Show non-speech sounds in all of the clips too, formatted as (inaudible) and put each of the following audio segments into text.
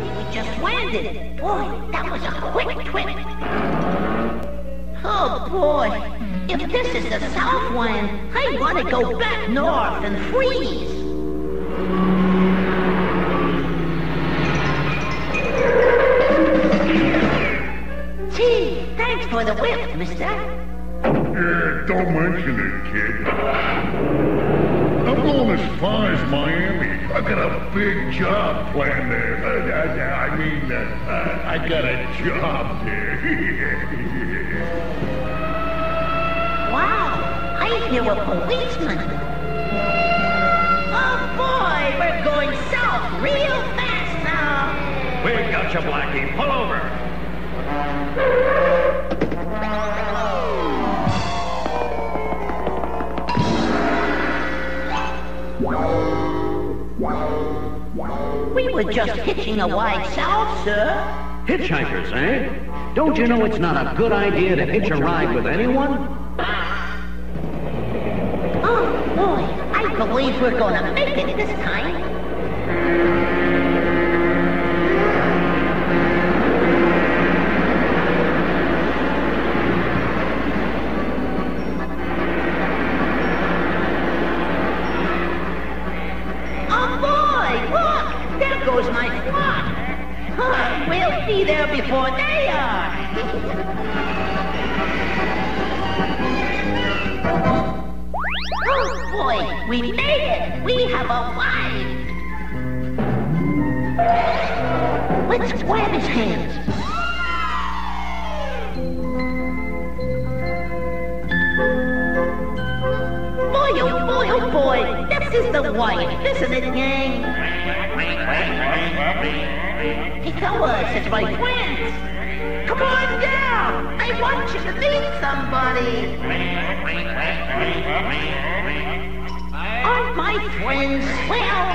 we just landed. Boy, that was a quick trip. Oh boy, if this is the south Southland, I want to go back north and freeze. Gee, thanks for the whip, mister. Yeah, don't mention it, kid. I'm going as far as Miami. I got a big job planned there. Uh, I, I mean, uh, uh, I got a job there. (laughs) Wow, I hear a policeman. Oh boy, we're going south real fast now. We got you, Blackie. Pull over. We were just hitching a ride south, sir. Hitchhikers, eh? Don't you know it's not a good idea to hitch a ride with anyone? Oh boy, I believe we're gonna make it this time. Be there before they are! Oh boy, we made it! We have arrived! Let's grab his hands. Boy, oh boy, oh boy! This is the wife, isn't it, gang? Hey, fellas, it's my friends! Come on down! I want you to meet somebody! Aren't my friends swell?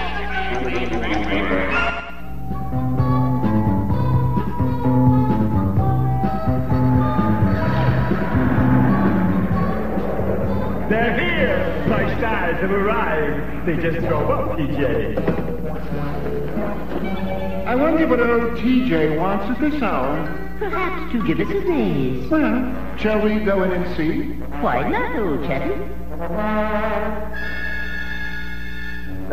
They're here! My stars have arrived. They just drove up, TJ. I wonder what old TJ wants at this hour. Perhaps to give us a raise. Well, shall we go in and see? Why not, old chappie?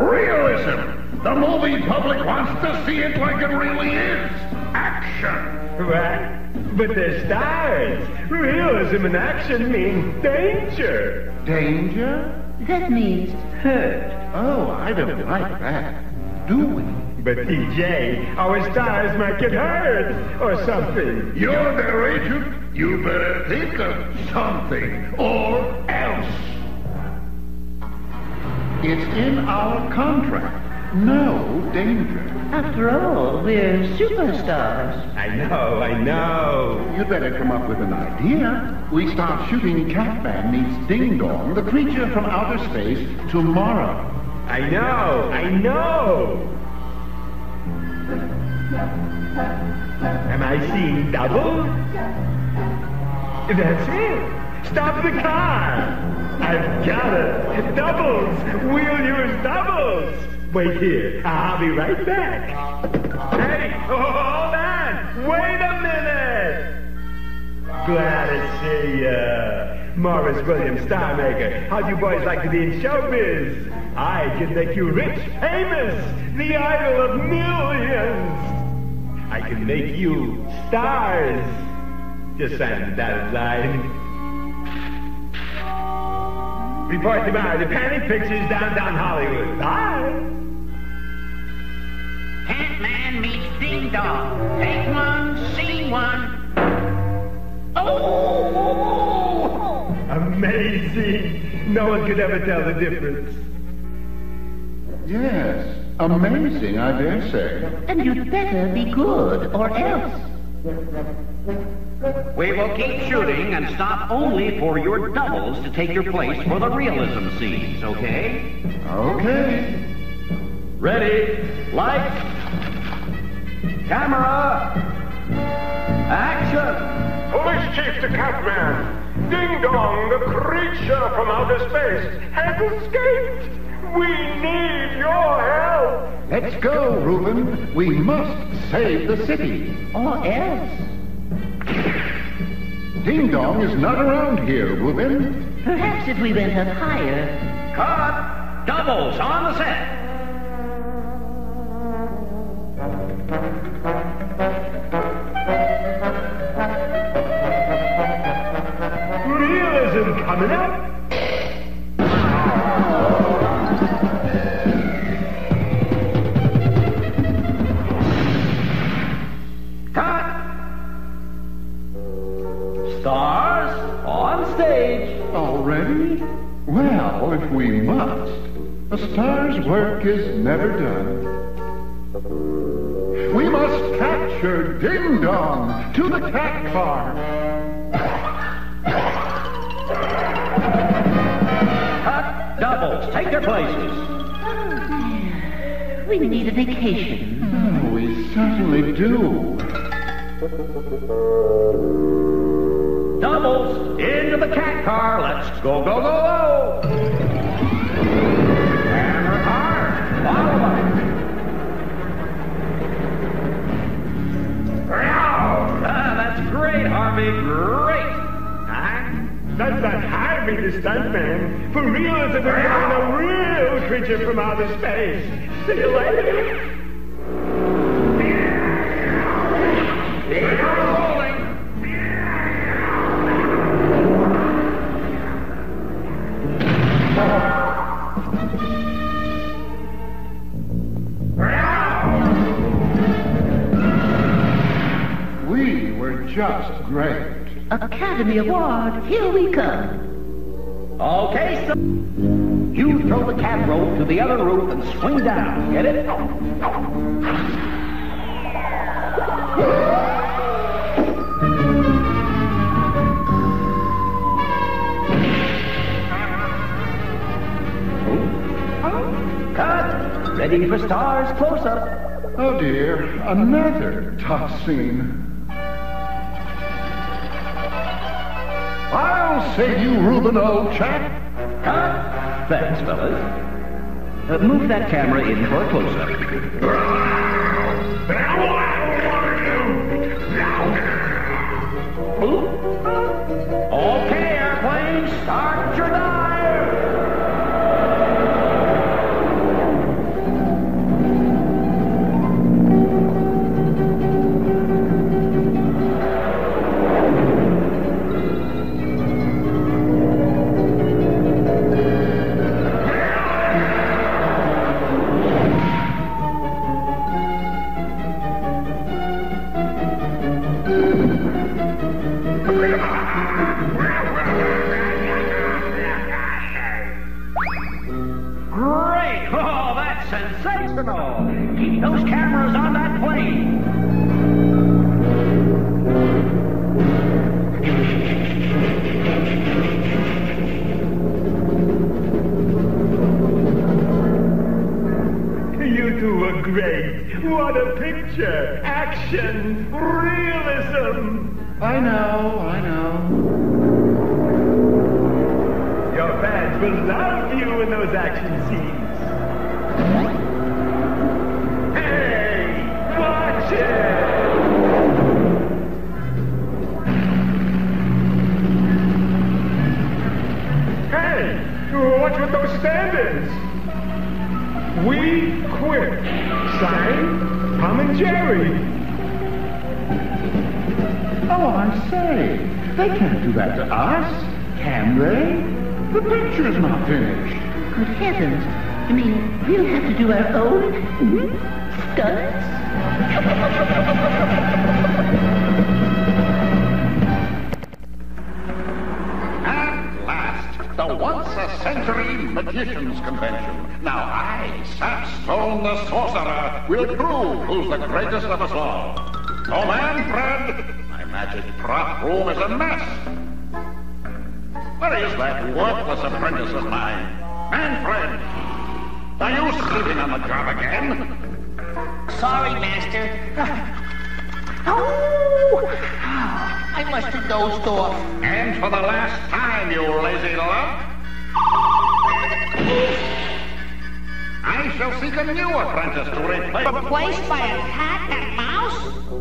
Realism! The movie public wants to see it like it really is. Action! Right? But they're stars. Realism and action mean danger. Danger? That means hurt. Oh, I don't like that. Do we? But TJ, our stars might get hurt or something. You're their agent. You better think of something or else. It's in our contract. No danger. After all, we're superstars. I know, I know. You'd better come up with an idea. We start shooting Catman meets Ding Dong, the creature from outer space, tomorrow. I know, I know. Am I seeing double? That's it. Stop the car. I've got it. Doubles. We'll use doubles. Wait here. I'll be right back. Hey, hold on. Wait a minute. Glad to see ya. Morris Williams, star maker. How'd you boys like to be in showbiz? I can make you rich, famous, the idol of millions. I can make you stars. Just sign dotted line. Report tomorrow to Panic Pictures downtown Hollywood. Bye. Catman meets Ding Dong. Take one, see one. Oh! Amazing. No one could ever tell the difference. Yes, amazing, I dare say. And you'd better be good, or else. We will keep shooting and stop only for your doubles to take your place for the realism scenes, okay? Okay. Ready? Lights. Camera. Action. Police Chief to Catman. Ding Dong, the creature from outer space, has escaped. We need your help! Let's go, Reuben. We must save the city. Or else. Ding Dong is not around here, Reuben. Perhaps if we went up higher. Cut! Doubles on the set. Stars on stage. Already? Well, if we must. A star's work is never done. We must capture Ding Dong to the cat car. Take your places. Oh, man. we need a vacation. Oh, we certainly do. Doubles, into the cat car. Let's go, go, go, go. Not Harvey the stuntman. For realism, we're getting a real creature from outer space. See you later. We were just great. Academy Award, here we come. Okay, so you throw the cat rope to the other roof and swing down. Get it? Cut. Ready for stars close up. Oh dear, another tough scene. Save you, Reuben, old chap. Cut. Thanks, fellas. Uh, move that camera in for a close-up. Will love you in those action scenes. Hey, watch it! Hey, what's with those stand-ins? We quit. Signed, Tom and Jerry. Oh, I say, they can't do that to us, can they? The picture's not finished. Good heavens. I mean, we'll have to do our own stunts? At last, the once-a-century Magicians Convention. Now I, Sapstone the Sorcerer, will prove who's the greatest of us all. Oh, Manfred, my magic prop room is a mess. Where is that worthless apprentice of mine? Manfred, are you sleeping on the job again? Sorry, Master. (laughs) Oh! I must have dozed off. And for the last time, you lazy lump. I shall seek a new apprentice to replace... Replaced by a cat and mouse?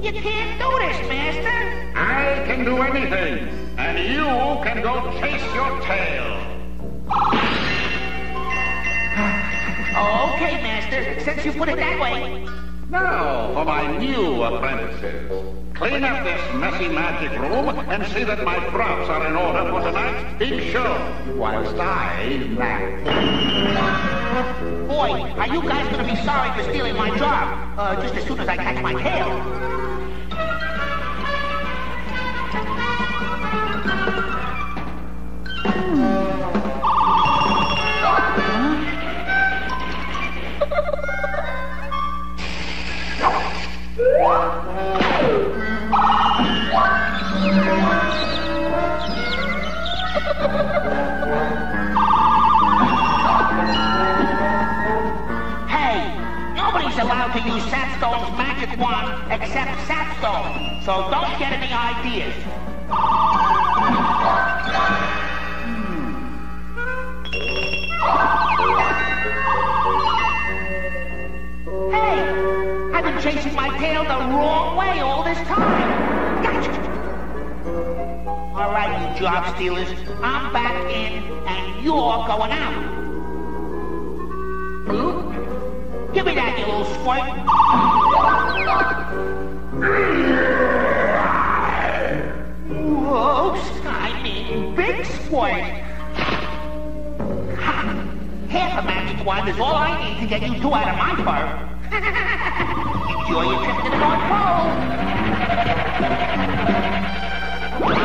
You can't do this, Master. I can do anything, and you can go chase your tail. Oh, okay, Master, since you put it that way. Now for my new apprentices. Clean up this messy magic room and see that my props are in order for tonight's big show, whilst I nap. Boy, are you guys gonna be sorry for stealing my job, uh, just as soon as I catch my tail. To use Sapstone's magic wand except Sapstone, so don't get any ideas. Hey, I've been chasing my tail the wrong way all this time. Gotcha. All right, you job stealers, I'm back in, and you're going out. Blue? Give me that, you little squirt. Whoops, I mean big squirt. Ha! Half a magic wand is all I need to get you two out of my fur. (laughs) Enjoy your trip to the North Pole. What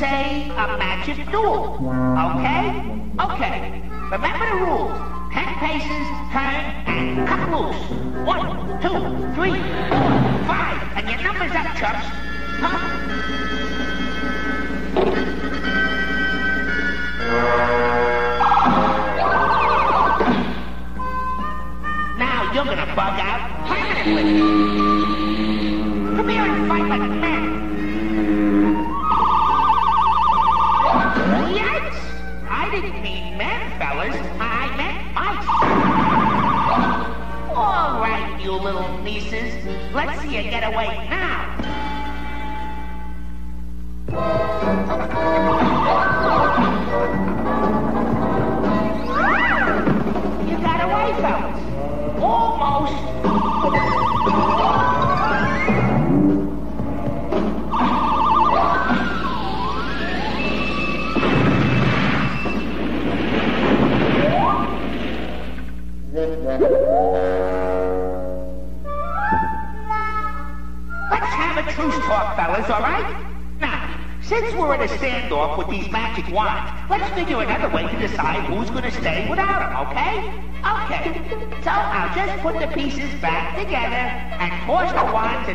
Say a magic duel. Okay? Okay. Remember the rules. Ten paces, turn, and cut loose. One, two, three, four, five. And your number's up, chumps. Now you're gonna bug out permanently. Come here and fight like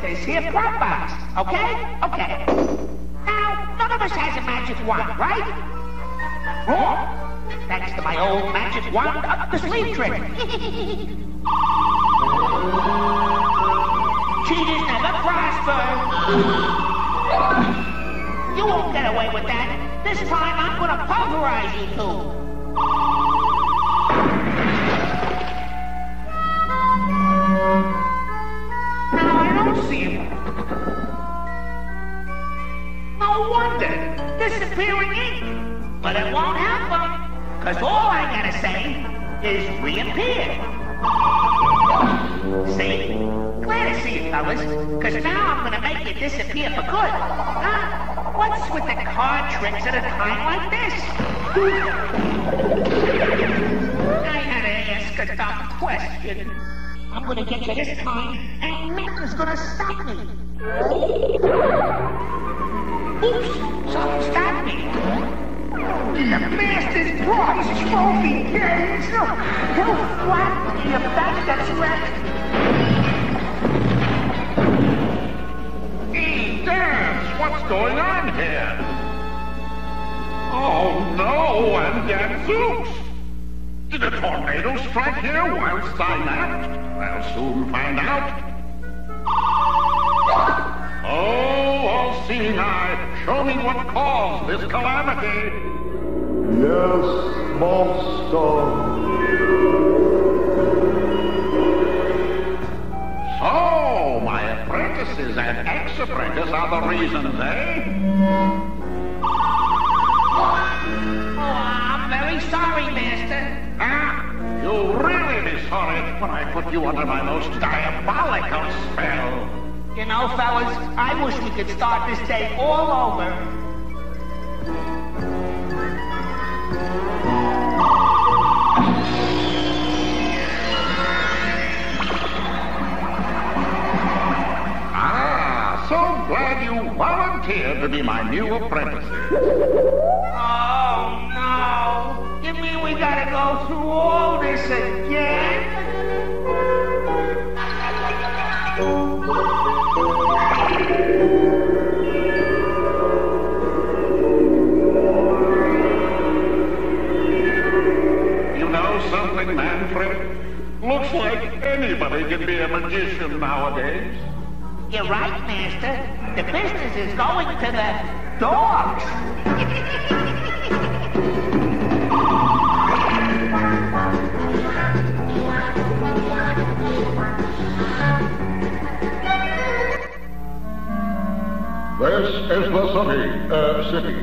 this here prop box, okay? Okay. Now, none of us has a magic wand, right? Wrong. Thanks to my old magic wand up the sleeve trick. (laughs) I'm you this time, and nothing's gonna stop me. Oops, something stopped me. The master's prize trophy games. He'll flatten your back that's wrecked. Dance! What's going on here? Oh no, and Gadzooks! Did a tornado strike here whilst I napped? I'll soon find out. Oh, all-seeing eye, show me what caused this calamity. Yes, Master. So, my apprentices and ex-apprentice are the reasons, eh? When I put you under my most diabolical spell. You know, fellas, I wish we could start this day all over. Ah, so glad you volunteered to be my new apprentice. Oh, no. You mean we gotta go through all this again? Anybody can be a magician nowadays. You're right, Master. The business is going to the dogs. This is the city, uh, city.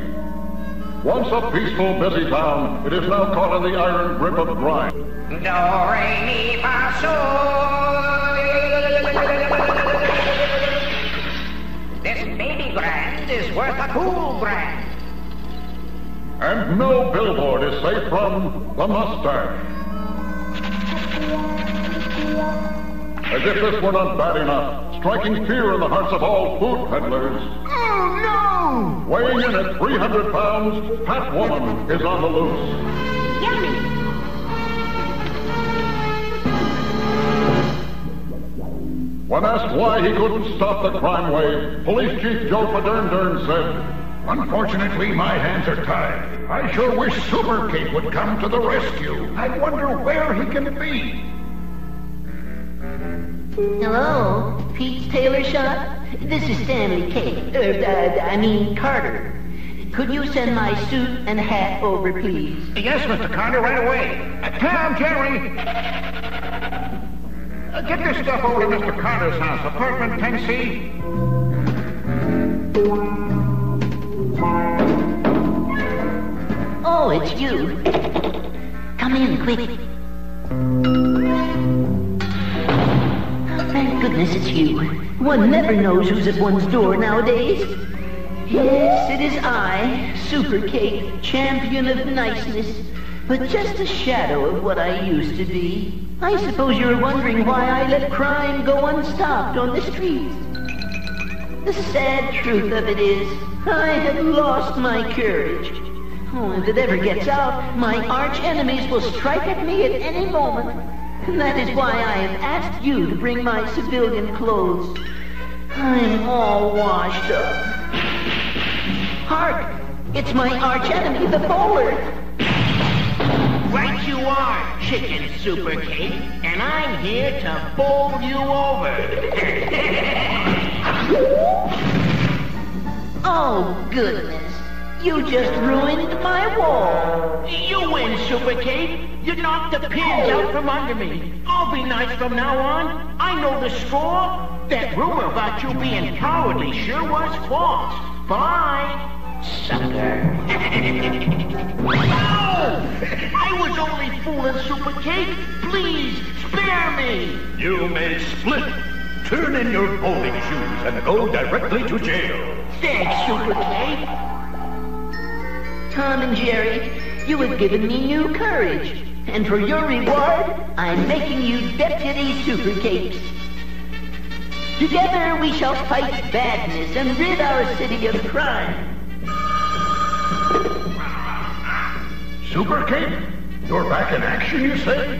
Once a peaceful, busy town, it is now caught in the iron grip of grime. Do, re, mi, fa, sol. A cool grand. And no billboard is safe from the mustache. As if this were not bad enough, striking fear in the hearts of all food peddlers. Oh, no! Weighing in at 300 pounds, Fat Woman is on the loose. When asked why he couldn't stop the crime wave, Police Chief Joe Padern said, Unfortunately, my hands are tied. I sure wish Super Cape would come to the rescue. I wonder where he can be. Hello, Pete's Tailor Shop? This is Stanley Kate. Er, uh, I mean Carter. Could you send my suit and hat over, please? Yes, Mr. Carter, right away. Uh, Tom, Jerry. Uh, get this stuff over to Mr. Carter's house, apartment 10C. Oh, it's you. Come in, quick. Thank goodness it's you. One never knows who's at one's door nowadays. Yes, it is I, Super Cape, champion of niceness, but just a shadow of what I used to be. I suppose you're wondering why I let crime go unstopped on the streets. The sad truth of it is, I have lost my courage. Oh, if it ever gets out, my arch enemies will strike at me at any moment. And that is why I have asked you to bring my civilian clothes. I'm all washed up. Hark! It's my arch enemy, the bowler. Right you are, Chicken Super Cape, and I'm here to bowl you over. (laughs) Oh, goodness. You just ruined my wall. You win, Super Cape. You knocked the pins out from under me. I'll be nice from now on. I know the score. That rumor about you being cowardly sure was false. Bye, sucker. no! I was only fooling Super Cape. Please, spare me. You may split. Turn in your bowling shoes and go directly to jail. Thanks, Super Cape. Tom and Jerry, you have given me new courage. And for your reward, I'm making you Deputy Super Capes. Together we shall fight badness and rid our city of crime. Super Cape, you're back in action, you say?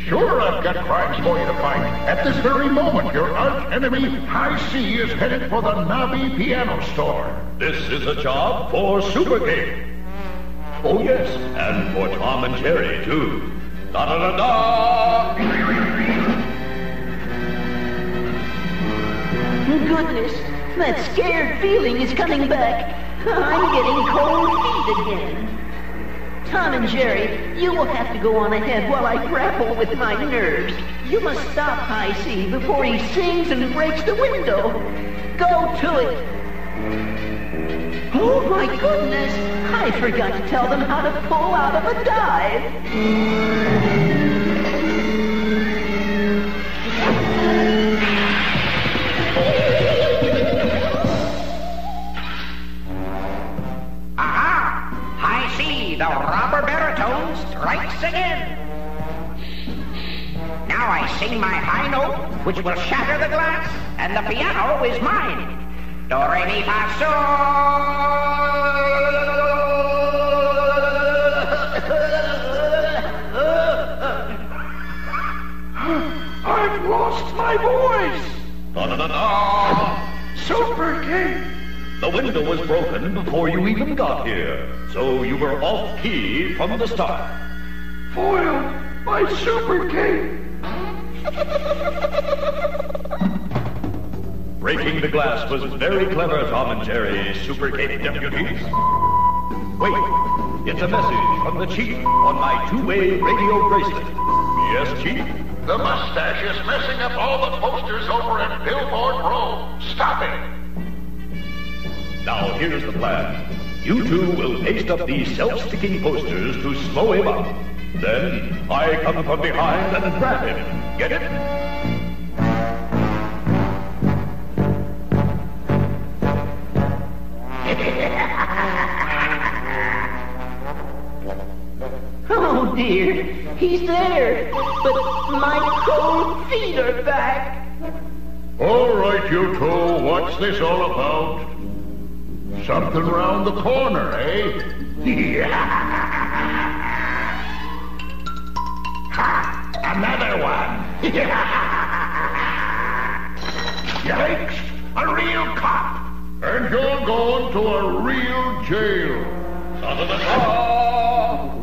Sure, I've got crimes for you to fight. At this very moment, your arch enemy, High C, is headed for the Nabi Piano Store. This is a job for Super Cape. Oh, yes, and for Tom and Jerry, too. Da-da-da-da! Goodness, that scared feeling is coming back. I'm getting cold feet again. Tom and Jerry, you will have to go on ahead while I grapple with my nerves. You must stop High C before he sings and breaks the window. Go to it. Oh my goodness! I forgot to tell them how to pull out of a dive. Again. Now I sing my high note, which will shatter the glass, and the piano is mine. Do re mi fa (laughs) I've lost my voice! Da-da-da-da! Super King! The window was broken before you even got here, so you were off key from the start. Foiled by Super King! Breaking the glass was very clever, Tom and Jerry, Super Cape deputies. Wait, it's a message from the chief on my two-way radio bracelet. Yes, chief? The mustache is messing up all the posters over at Billboard Row. Stop it! Now here's the plan. You two will paste up these self-sticking posters to slow him up. Then I come from behind and grab him. Get it? (laughs) Oh dear, he's there, but my cold feet are back. All right, you two, what's this all about? Something round the corner, eh? (laughs) Ha! Yikes! A real cop! And you're going to a real jail.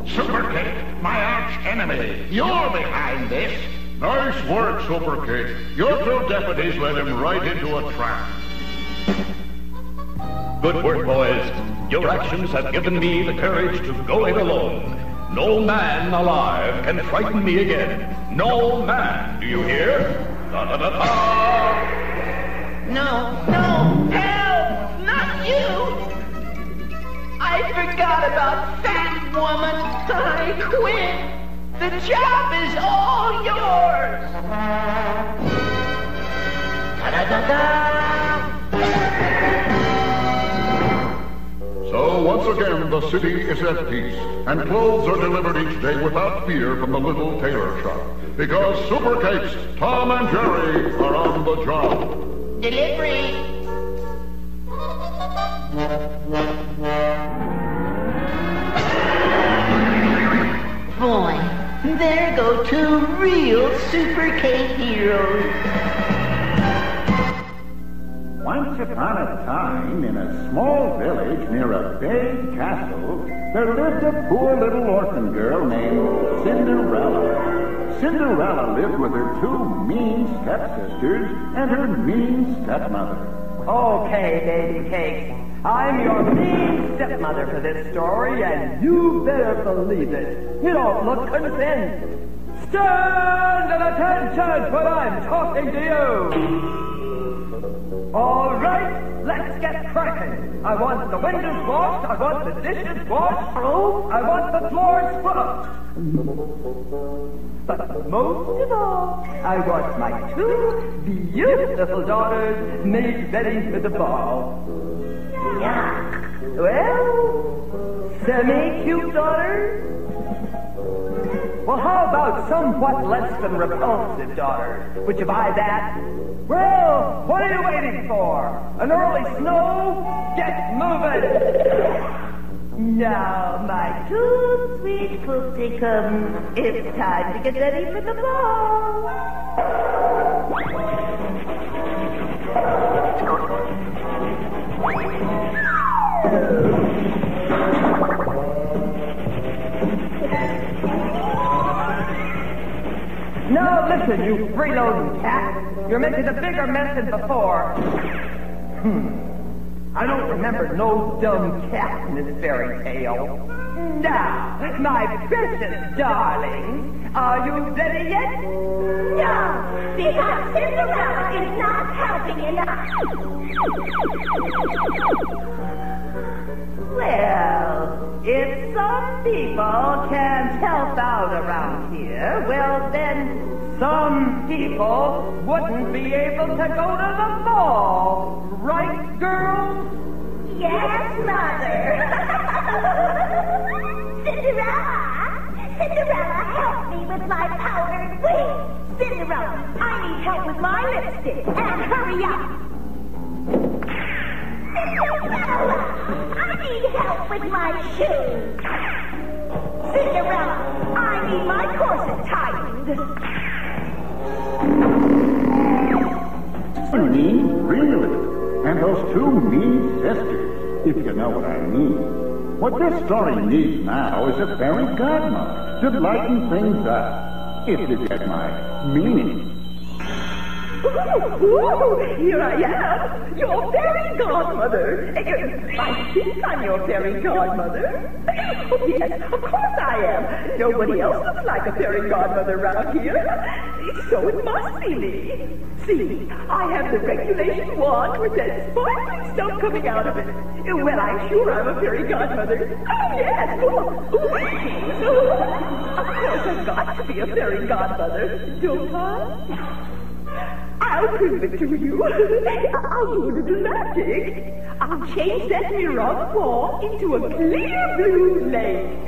Super King, my arch enemy. You're behind this. Nice work, Super Kid. Your two deputies led him right into a trap. Good work, boys. Your actions have given me the courage to go it alone. No man alive can frighten me again. No man, do you hear? Da-da-da-da! No, no, help! Not you! I forgot about Fat Woman. I quit. The job is all yours. So once again, the city is at peace, and clothes are delivered each day without fear from the little tailor shop. Because Super Cakes, Tom and Jerry are on the job. Delivery. Boy, there go two real Super Cape heroes. Once upon a time, in a small village near a big castle, there lived a poor little orphan girl named Cinderella. Cinderella lived with her two mean stepsisters and her mean stepmother. Okay, baby cakes. I'm your mean stepmother for this story, and you better believe it. You don't look convinced. Stand at attention when I'm talking to you. All right, let's get cracking. I want the windows washed. I want the dishes washed. Oh, I want the floors swept. But most of all, I want my two beautiful daughters made ready for the ball. Yeah. Well, semi-cute daughters? Well, how about somewhat less than repulsive daughter? Would you buy that? Well, what are you waiting for? An early snow? Get moving! Now, my two sweet poopsicums, it's time to get ready for the ball. Listen, you freeloading cat. You're making a bigger mess than before. Hmm. I don't remember no dumb cat in this fairy tale. Now, my precious darling, are you ready yet? No, because Cinderella is not helping enough. Well, if some people can't help out around here, well then, some people wouldn't be able to go to the ball. Right, girls? Yes, Mother. (laughs) Cinderella! Cinderella, help me with my powdered wings! Cinderella, I need help with my lipstick, and hurry up! Cinderella, I need help with my shoes! Cinderella, I need my corset tightened! Me? Really? And those two mean sisters, if you know what I mean. What this story needs now is a fairy godmother to lighten things up, if you get my meaning. Ooh, here I am, your fairy godmother. I think I'm your fairy godmother. Oh, yes, of course I am. Nobody else looks like a fairy godmother around here. So it must be me. See, I have the regulation wand with that sparkling stuff coming out of it. Well, I'm sure I'm a fairy godmother. Oh, yes. Ooh, ooh. Of course I've got to be a fairy godmother, don't I? I'll prove it to you. (laughs) I'll do a little magic. I'll change that mirror wall into a clear blue lake.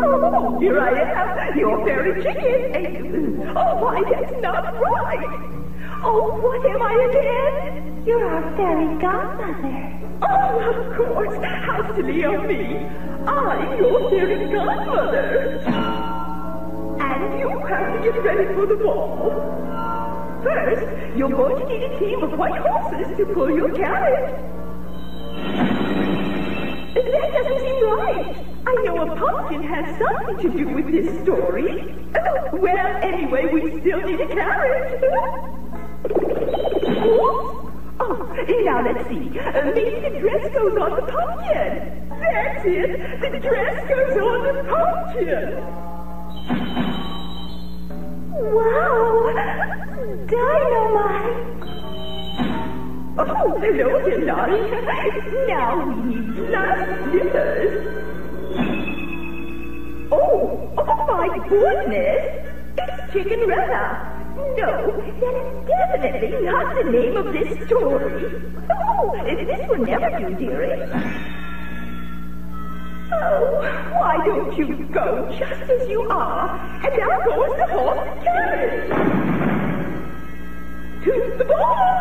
Oh, here I am, your fairy chicken. Oh, why, that's not right. Oh, what am I again? You're our fairy godmother. Oh, of course. How silly of me. I'm your fairy godmother. And you have to get ready for the ball. First, you're going to need a team of white horses to pull your carriage. That doesn't seem right. I know a pumpkin has something to do with this story. Well, anyway, we still need a carriage. Oh, now let's see. Maybe the dress goes on the pumpkin. That's it. The dress goes on the pumpkin. Wow! Dynamite! Oh, hello, Delight. Now we need some slippers. Oh, oh my goodness! It's Chicken Chickenrella. No, that is definitely not the name of this story. Oh, this will never do, dearie. Oh, why don't you go just as you are, and now goes the horse carriage. To the ball!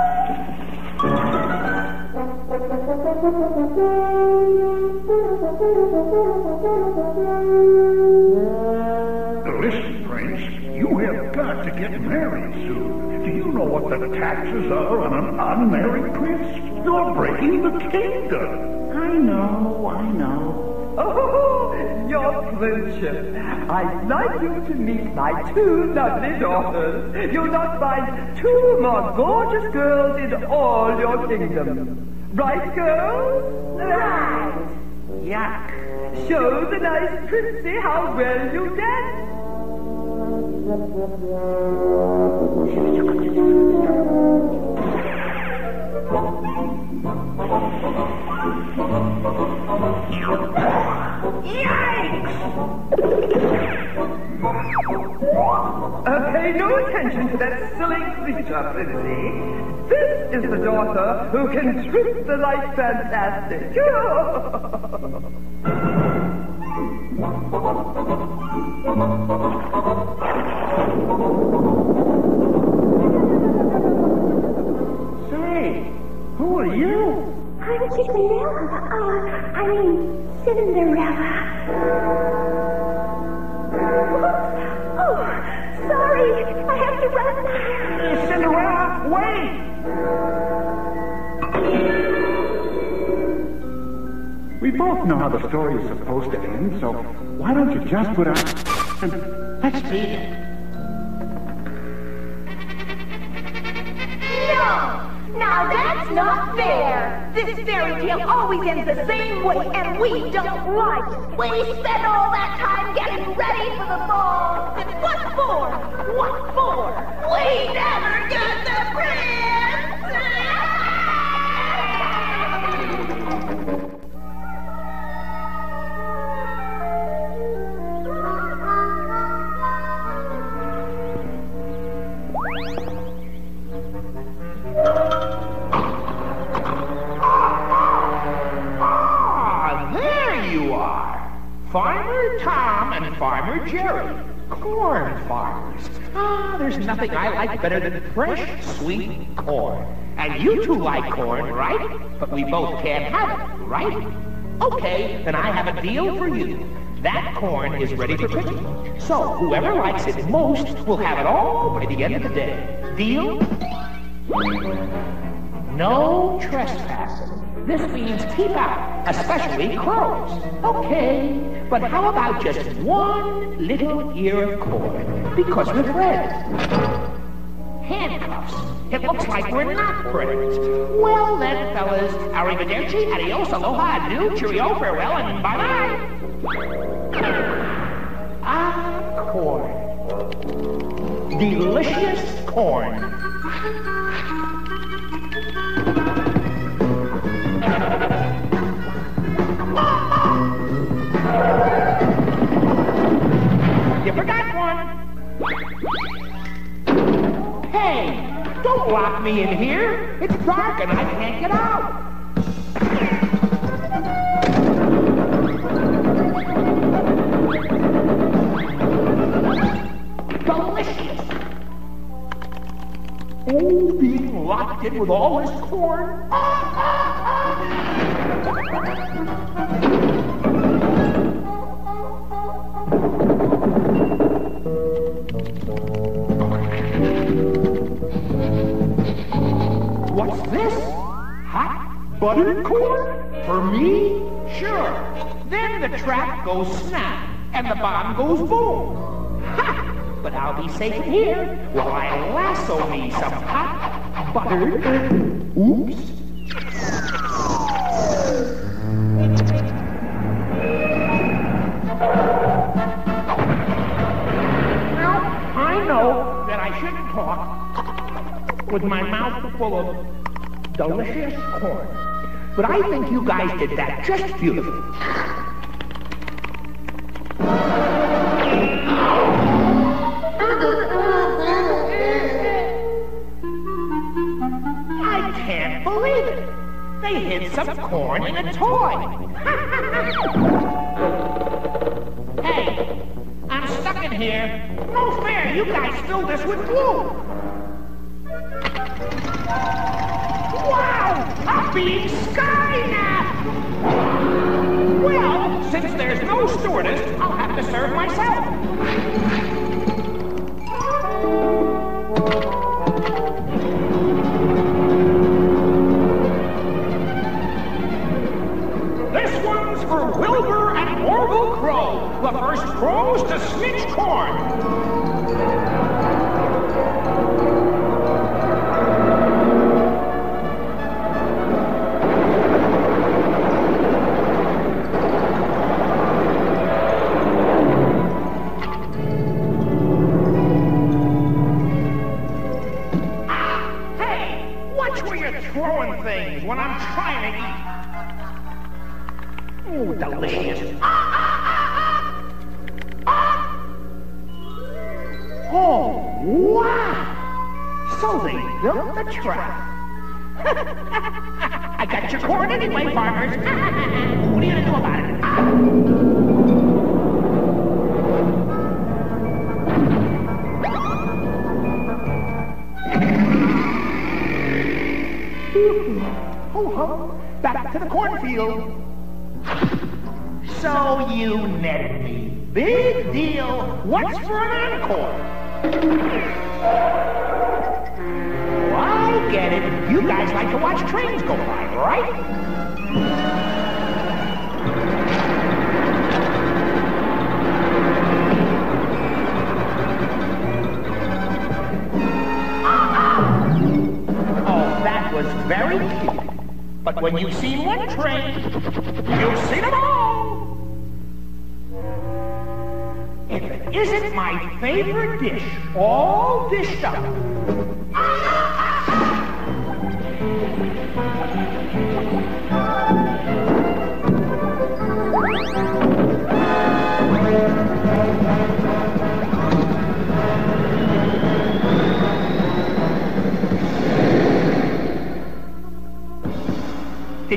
Listen, got to get married soon. Do you know what the taxes are on an unmarried prince? You're breaking the kingdom. I know, I know. Oh, your friendship. I'd like you to meet my two lovely daughters. You'll not find two more gorgeous girls in all your kingdom. Right, girls? Right. Yuck. Show the nice princey how well you dance. Uh, pay no attention to that silly creature, Princy. This is the daughter who can trip the light fantastic. (laughs) both know how the story is supposed to end, so why don't you just put out let's beat it? No! Now that's not fair! This fairy tale always ends the same way, and we don't like! We spent all that time getting ready for the ball! What for? What for? We never Farmer Jerry. Corn farmers. Ah, there's nothing I like better than fresh, sweet corn. And you two like corn, right? But we both can't have it, right? Okay, then I have a deal for you. That corn is ready for picking. So whoever likes it most will have it all by the end of the day. Deal? No trespassing. This means keep out, especially crows. Okay, but how about just one little ear of corn? Because we're friends. Handcuffs. It looks like we're not friends. Well then, fellas, arrivederci, adios, aloha, adieu, cheerio, farewell, and bye-bye. Ah, corn. Delicious corn. Don't lock me in here. It's dark and I can't get out. Delicious. Oh, being locked in with all this corn. What's (laughs) Hot buttered corn? For me? Sure. Then the trap goes snap and the bomb goes boom. Ha! But I'll be safe here while I lasso me some hot buttered. Oops. Well, I know that I shouldn't talk with my mouth full of delicious corn. But I think you guys did that just beautifully. I can't believe it. They hid some corn in a toy. (laughs) hey, I'm stuck in here. No fair, you guys filled this with glue. Being Skynet! Well, since there's no stewardess, I'll have to serve myself. This one's for Wilbur and Orville Crow, the first crows to snitch corn. Trap. I got your corn anyway, farmers. (laughs) you've seen one train, you've seen them all. If it isn't my favorite dish, all dished up.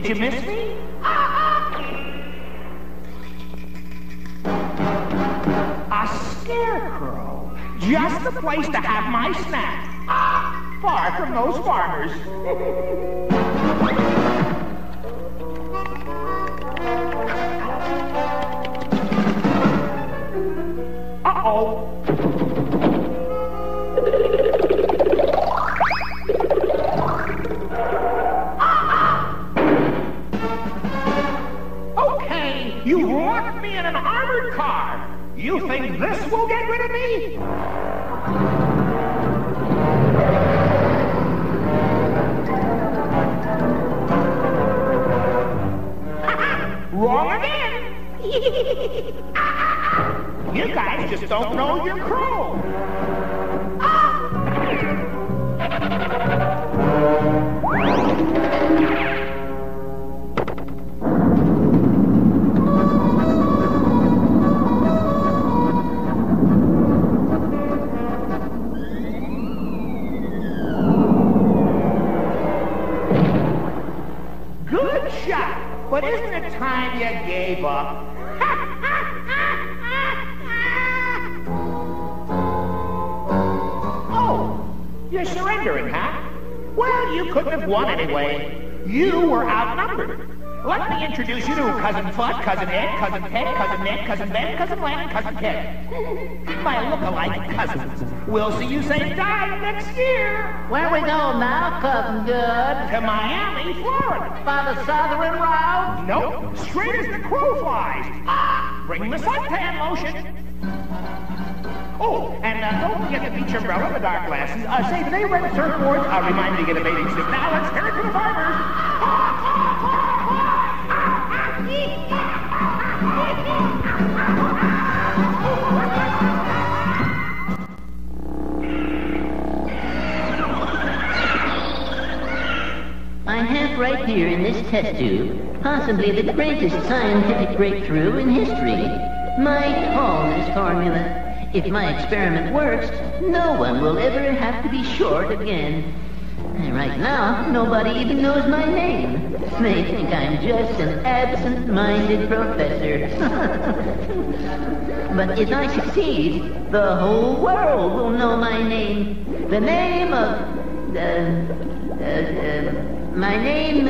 Did you miss me? A scarecrow. Just the place to have my snack. Far from those farmers. (laughs) this will get rid of me? Wrong again. (laughs) you guys just don't know your crow. Time you gave up? (laughs) oh, you're surrendering, huh? Well, you couldn't have won anyway. You were outnumbered. Let me introduce you to Cousin Fudd, Cousin Ed, Cousin Ted, Cousin Ned, Cousin Ben, Cousin Len, Cousin Ted. My look-alike cousins. We'll see you same time next year. Where we go now, Cousin Good? To Miami, Florida. By the southern route? Nope, straight as the crow flies. Ah, bring the suntan lotion. Oh, and uh, don't forget the beach umbrella and the dark glasses. Uh, say, do they rent surfboards? Uh, remind me to get a bathing suit. Now let's hear it for the farmers. I right here in this test tube possibly the greatest scientific breakthrough in history. My tallness formula. If my experiment works, no one will ever have to be short again. And right now, nobody even knows my name. They think I'm just an absent-minded professor. (laughs) but if I succeed, the whole world will know my name. The name of... Uh, uh, uh, my name...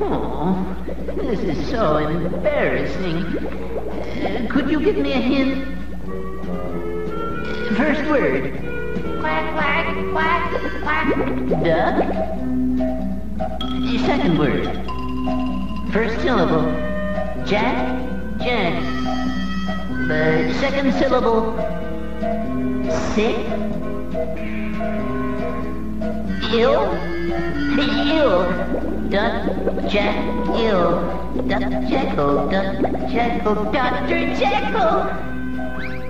Oh, this is so embarrassing. Uh, could you give me a hint? First word. Quack, quack, quack, quack. Duck. Second word. First syllable. Jack. Jack. The second syllable. Sick. Ill. Duck. Jack. Ill. Duck Jekyll. Duck Jekyll. Dr. Jekyll.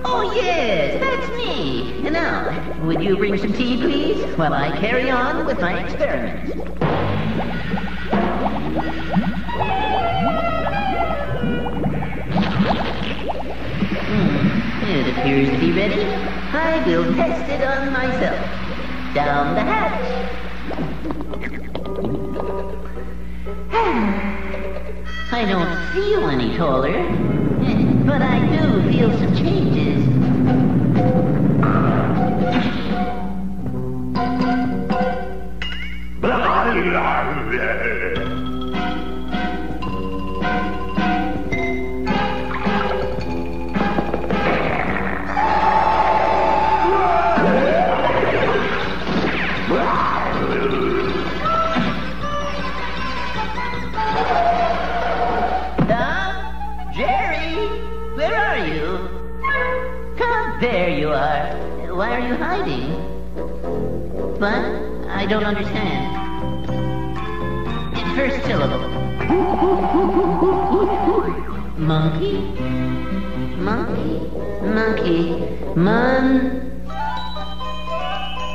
Oh, yes, that's me. Now, would you bring some tea, please, while I carry on with my experiment? Hmm, it appears to be ready. I will test it on myself. Down the hatch. (sighs) I don't feel any taller, (laughs) but I do feel some changes.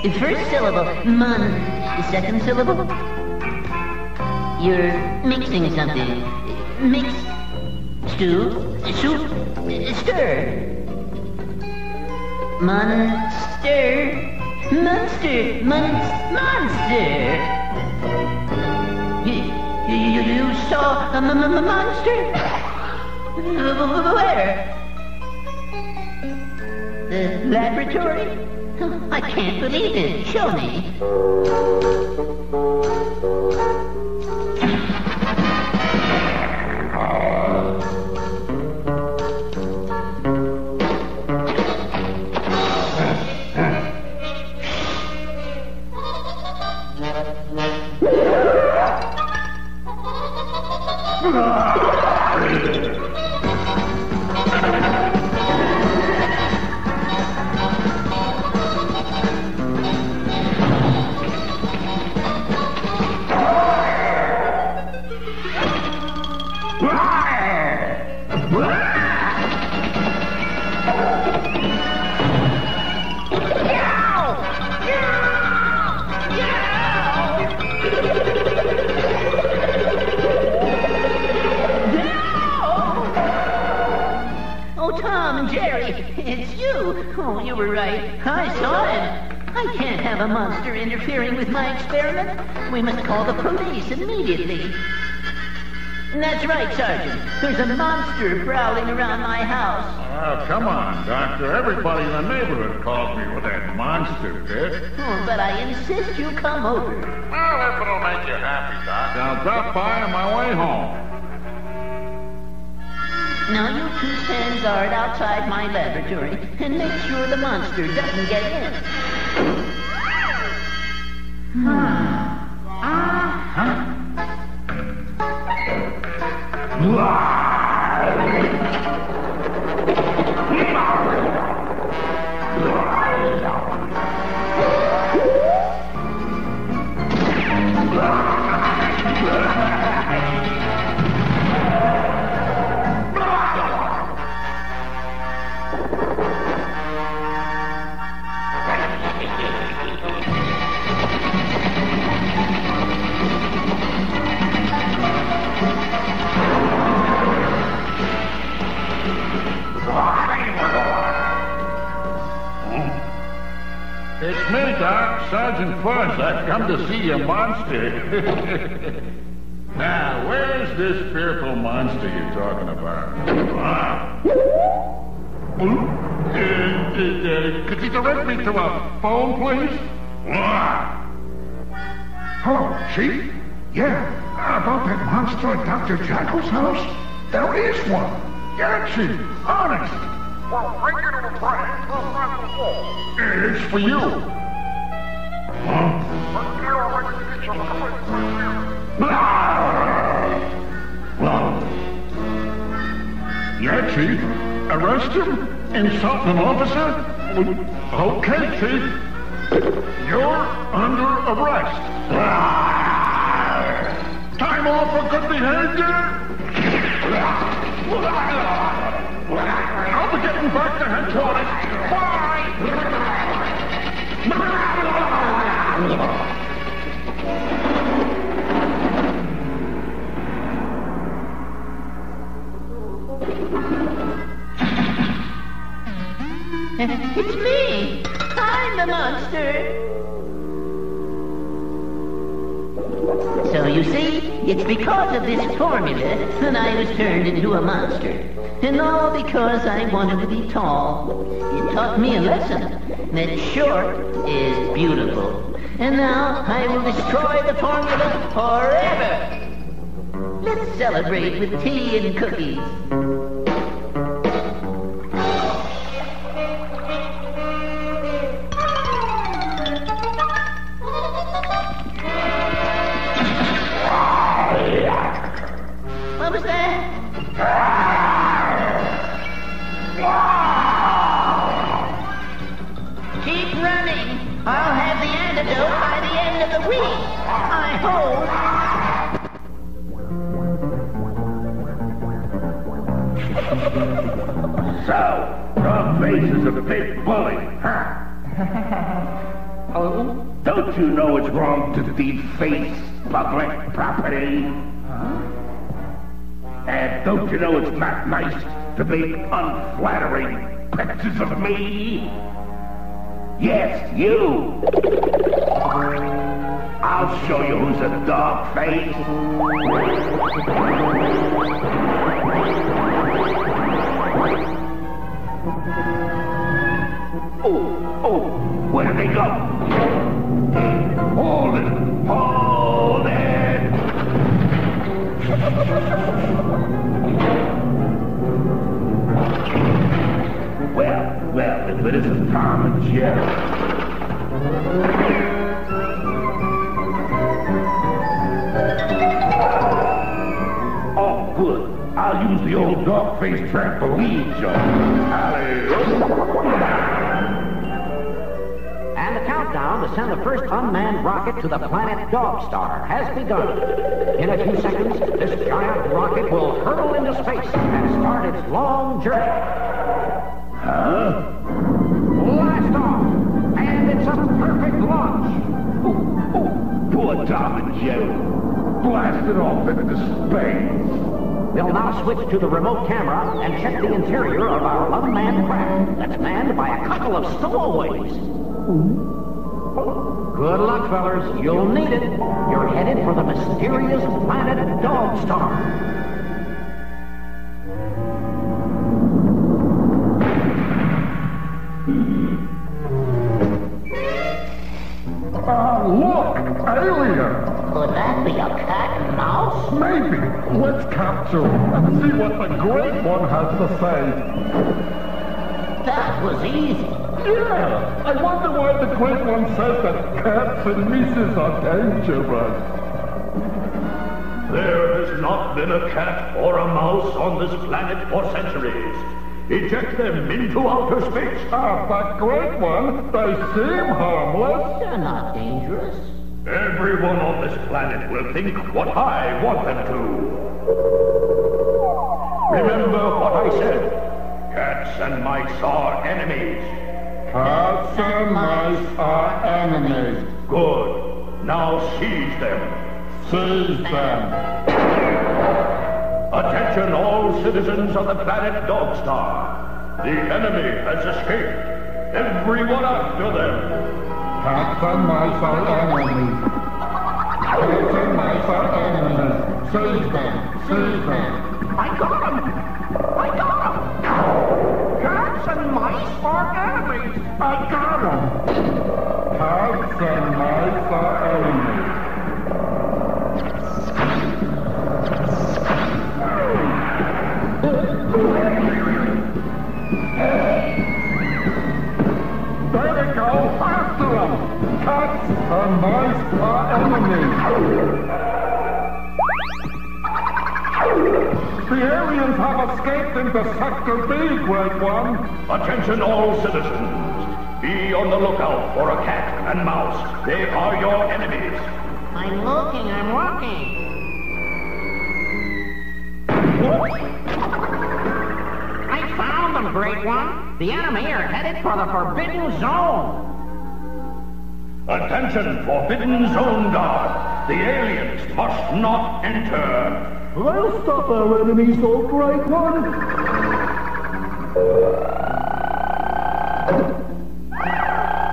The first syllable, mon. The second syllable? You're mixing something. Mix... Stew? Soup? Stir? Monster? Monster! Mon... Monster! You, you, you saw a m- m- monster? Where? The laboratory? I can't believe it. Show me. Oh, you were right. I saw him. I can't have a monster interfering with my experiment. We must call the police immediately. That's right, Sergeant. There's a monster prowling around my house. Oh, come on, Doctor. Everybody in the neighborhood calls me with that monster bit. Oh, but I insist you come over. Well, if it'll make you happy, Doc. I'll drop by on my way home. Now you two stand guard outside my laboratory and make sure the monster doesn't get in. It's hmm. Me to a phone, please? Hello, Chief? Yeah, about that monster at Dr. Jekyll's house? There is one. Yeah, Chief, honest. Well, bring it to the prank. It's for you. Huh? Yeah, Chief. Arrest him? Insult an officer? Okay, Chief. You're under arrest. Time off for good behavior? I'll be getting back to headquarters. It's me. I'm the monster. So you see, it's because of this formula that I was turned into a monster. And all because I wanted to be tall. It taught me a lesson that short is beautiful. And now I will destroy the formula forever. Let's celebrate with tea and cookies. You know it's not nice to make unflattering pictures of me? Yes, you! I'll show you who's a dog face. Oh, oh, where did they go? Hold it! Hold it! (laughs) well, well, if it isn't Tom and Jerry. Oh, good. I'll use the old dog-faced trampoline jump. And the countdown to send the first unmanned rocket to the planet Dogstar has begun. In a few seconds, this giant rocket will hurtle into space and start its long journey. Blast off! And it's a perfect launch! Ooh, ooh, poor Tom and Jerry. Blasted off into space. We'll now switch to the remote camera and check the interior of our unmanned craft that's manned by a couple of stowaways. Good luck, fellas. You'll need it. You're headed for the mysterious planet Dogstar. Ah, Great One has to say. That was easy. Yeah! I wonder why the Great One says that cats and mice are dangerous. There has not been a cat or a mouse on this planet for centuries. Eject them into outer space. Ah, but Great One, they seem harmless. They're not dangerous. Everyone on this planet will think what I want them to. Remember what I said. Cats and mice are enemies. Cats and mice are enemies. Good. Now seize them. Seize them. Attention all citizens of the planet Dogstar. The enemy has escaped. Everyone after them. Cats and mice are enemies. Cats and mice are enemies. Seize them. Seize them. I got him! I got him! Cats and mice are enemies! I got him. Cats and mice are enemies. There they go! After them! Cats and mice are enemies. The aliens have escaped into Sector B, Great One. Attention all citizens. Be on the lookout for a cat and mouse. They are your enemies. I'm looking, I'm looking. I found them, Great One. The enemy are headed for the Forbidden Zone. Attention, Forbidden Zone Guard. The aliens must not enter. They'll stop our enemies, old Great One.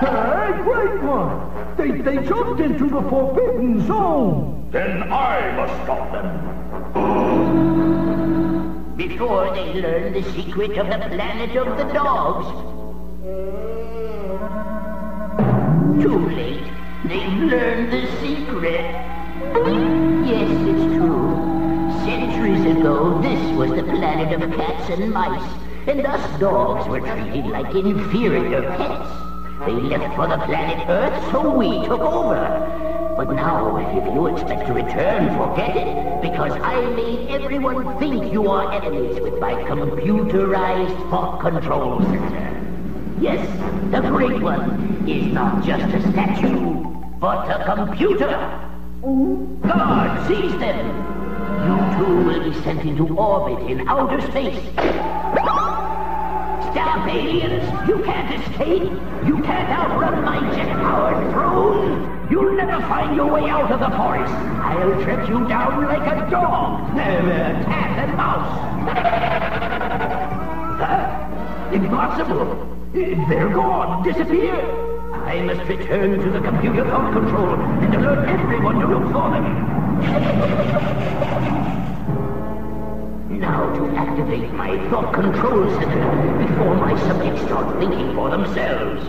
Hey, Great One! They, they jumped into the Forbidden Zone! Then I must stop them. Before they learn the secret of the planet of the dogs. Too late. They've learned the secret. Ago, this was the planet of cats and mice, and thus dogs were treated like inferior pets. They left for the planet Earth, so we took over. But now, if you expect to return, forget it, because I made everyone think you are enemies with my computerized thought control center. Yes, the Great One is not just a statue, but a computer. Guard, seize them! You two will be sent into orbit in outer space. Shut up, aliens! You can't escape! You can't outrun my jet-powered throne! You'll never find your way out of the forest! I'll track you down like a dog! Uh, uh, cat and mouse! huh? Impossible! They're gone! Disappeared! I must return to the computer thought control and alert everyone to look for them! (laughs) Now to activate my thought control center before my subjects start thinking for themselves.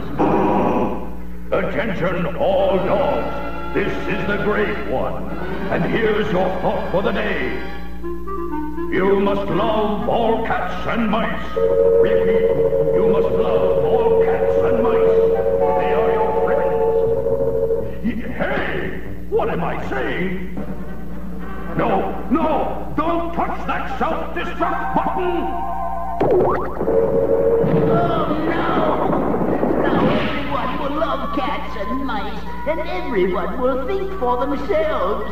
Attention, all dogs. This is the Great One. And here's your thought for the day. You must love all cats and mice. Repeat, you must love all cats and mice. They are your friends. Hey, what am I saying? No, no, don't touch that self-destruct button! Oh no! Now everyone will love cats and mice, and everyone will think for themselves.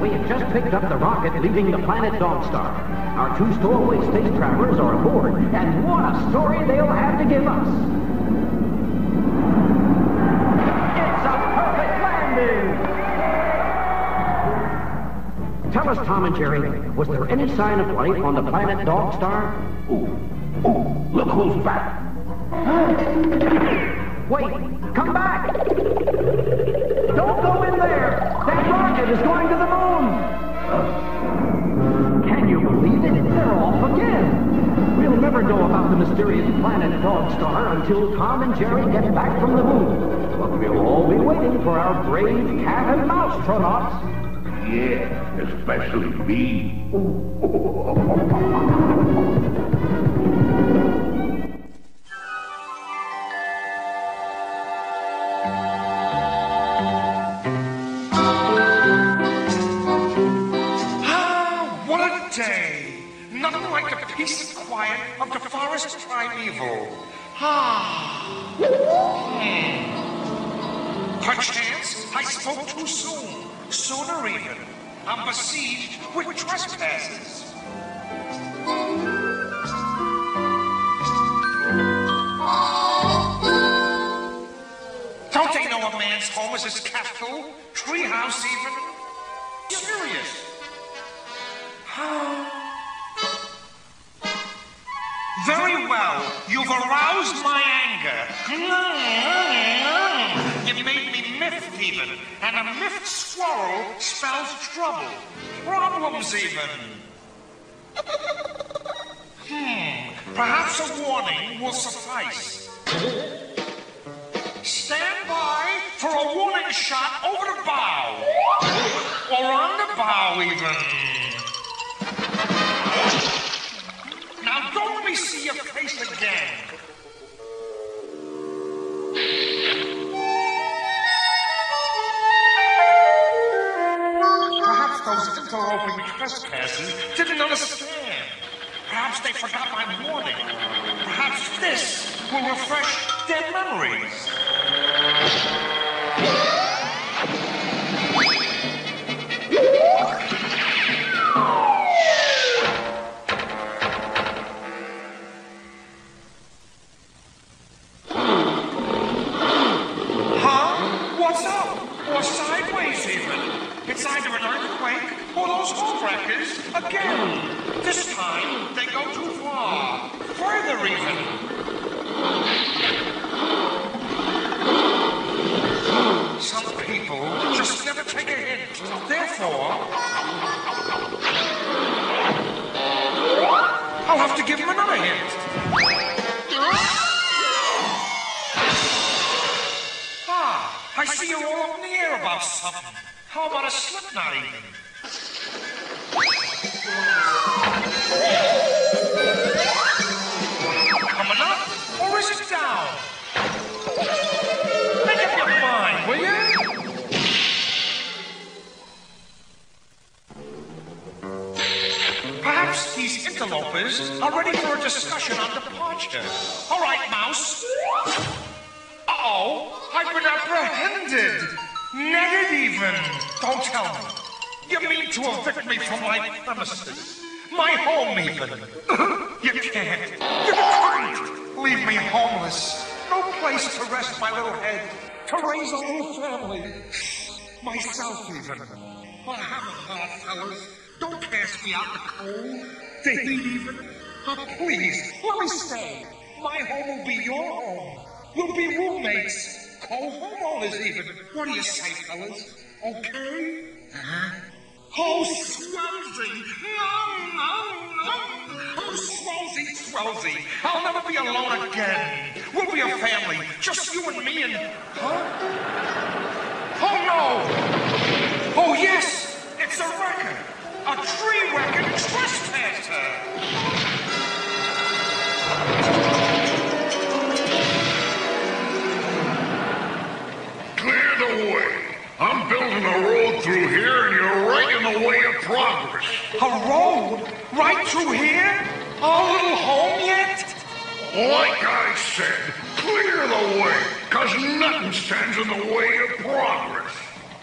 We have just picked up the rocket leaving the planet Dogstar. Our two stowaway space travelers are aboard, and what a story they'll have to give us! It's a perfect landing! Tell us, Tom and Jerry, was there any sign of life on the planet Dogstar? Ooh, ooh, look who's back. Wait, come back! Don't go in there! That rocket is going to mysterious planet Dogstar until Tom and Jerry get back from the moon. But we'll all be waiting for our brave cat and mouse astronauts. Yeah, especially me. (laughs) trespassers. Don't they know a man's home is his castle, treehouse even? Serious. How? (sighs) Very well. You've aroused my anger. Mm-hmm. You made me miffed even. And a miffed squirrel spells trouble. Problems even. Hmm. Perhaps a warning will suffice. Stand by for a warning shot over the bow. Or on the bow even. Now don't let me see your face again. Perhaps those interloping trespassers didn't understand. Perhaps they forgot my warning. Perhaps this will refresh their memories. Be your home. We'll be roommates. Co-homeowners even. What do you say, fellas? Okay? Uh-huh. Oh, Swelzy! No, no, no! Oh, Swelzy, Swelzy! I'll never be alone again! We'll be a family, just you and me and... Huh? Oh, no! Oh, yes! It's a record! A tree record trespasser! A road? Right through here? Our little home yet? Like I said, clear the way, cause nothing stands in the way of progress.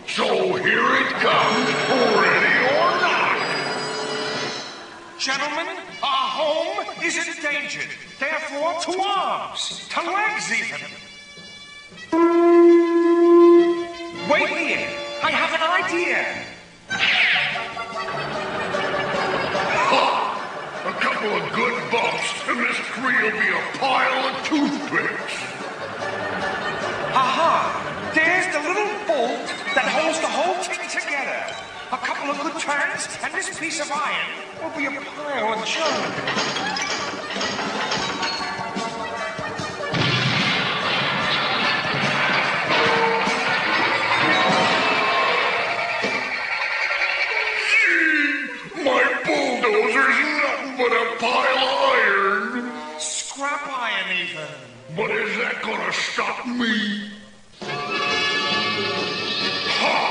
So here it comes, ready or not. Gentlemen, our home is endangered. Therefore, to arms, to legs even. Wait here. I have an idea. Couple of good bumps, and this tree will be a pile of toothpicks. Aha! There's the little bolt that holds the whole thing together. A couple of good turns, and this piece of iron will be a pile of junk. Nothing but a pile iron. Scrap iron, even. But is that gonna stop me? Ha!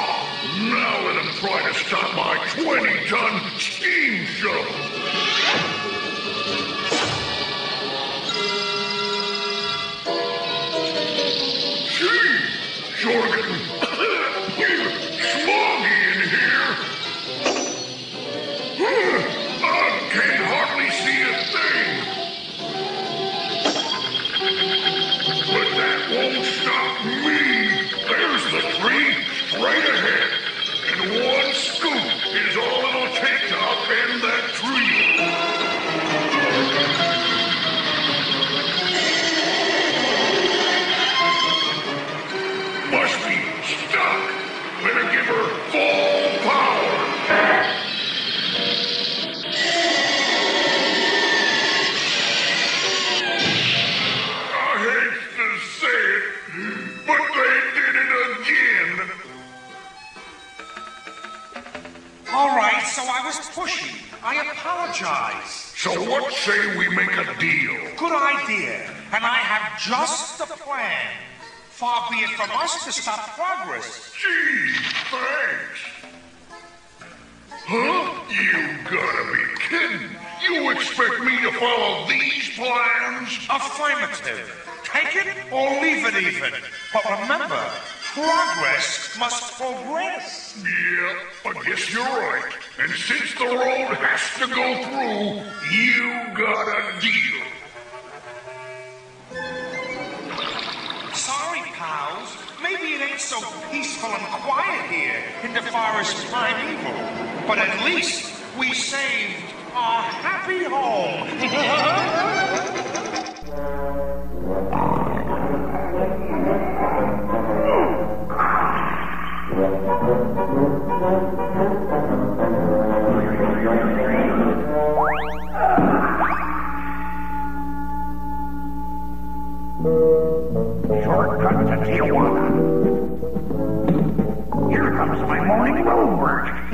Now let him try to stop my 20-ton steam shovel. Gee, to stop progress. Gee, thanks. Huh? You gotta be kidding. You expect me to follow these plans? Affirmative. Take it or leave it even. But remember, progress must progress. Yeah, I guess you're right. And since the road has to go through, you got a deal. Sorry, pals. Maybe it ain't so peaceful and quiet here in the forest primeval. But at least we saved our happy home. (laughs) Shortcut to Tijuana. Here comes my morning road (laughs)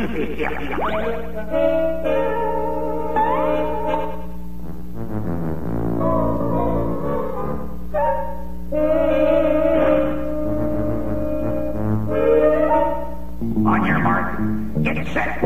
On your mark, get set,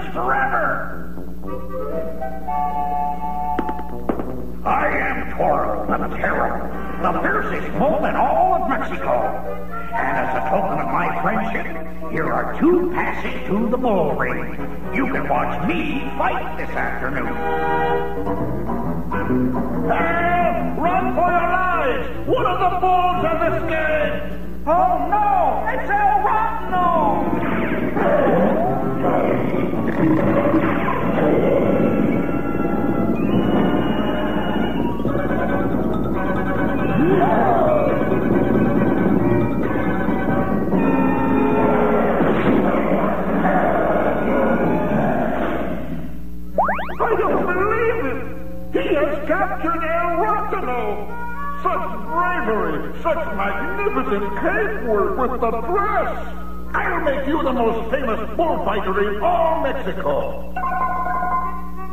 We're forever. I am Toro, the Terrible, the fiercest bull in all of Mexico. And as a token of my friendship, here are two passes to the bull ring. You can watch me fight this afternoon. Help! Run for your lives! One of the bulls has escaped! Magnificent cake work with the press. I'll make you the most famous bullfighter in all Mexico!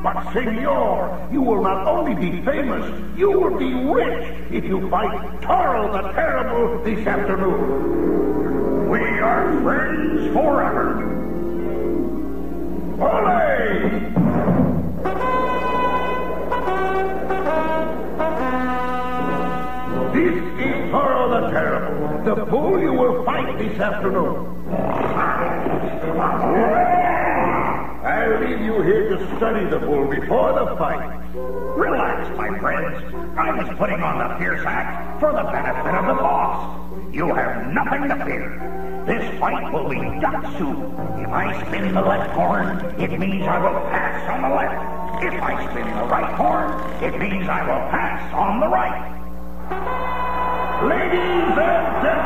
But, senor, you will not only be famous, you will be rich if you fight Toro the Terrible this afternoon. We are friends forever. The you will fight this afternoon. I'll leave you here to study the bull before the fight. Relax, my friends. I was putting on the fierce act for the benefit of the boss. You have nothing to fear. This fight will be duck soup. If I spin the left horn, it means I will pass on the left. If I spin the right horn, it means I will pass on the right. Ladies and gentlemen,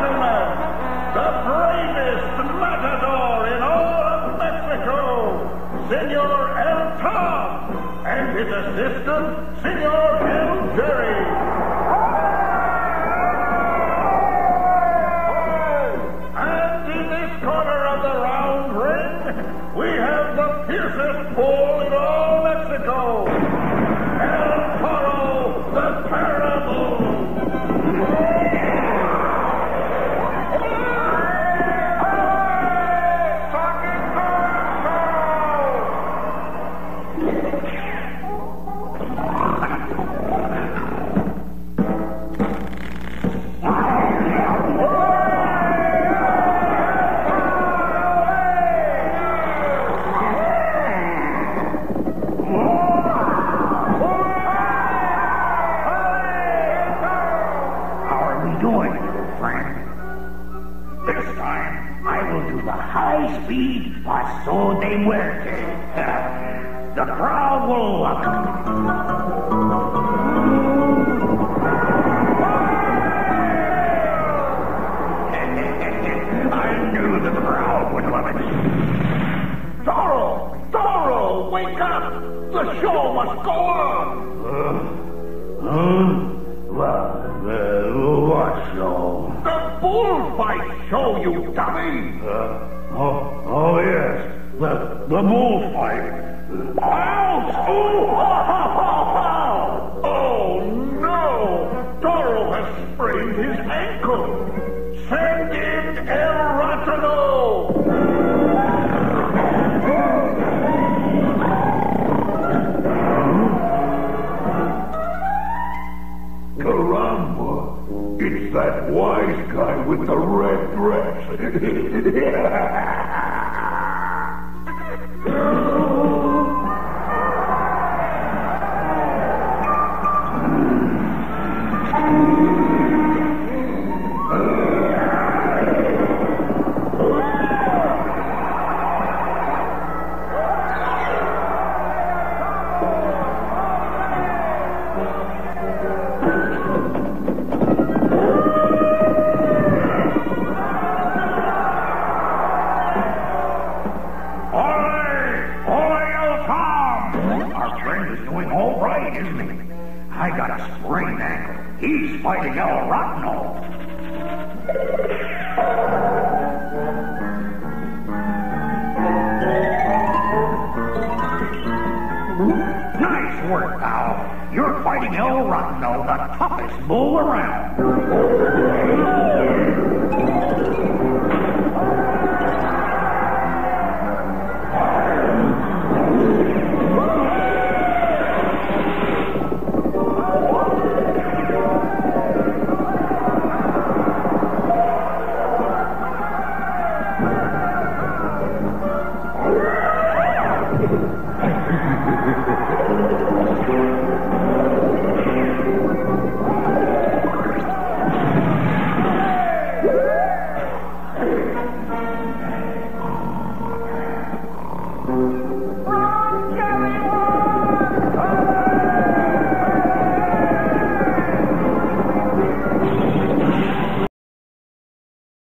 the bravest matador in all of Mexico, Senor El Tom, and his assistant, Senor El Jerry. The show must go on! Huh? What, uh, what show? The bullfight show, you dummy! Uh, oh, oh yes, the the bullfight. Ouch! Oh, ha, ha, ha, ha! Oh, no! Toro has sprained his ankle! yeah. (laughs)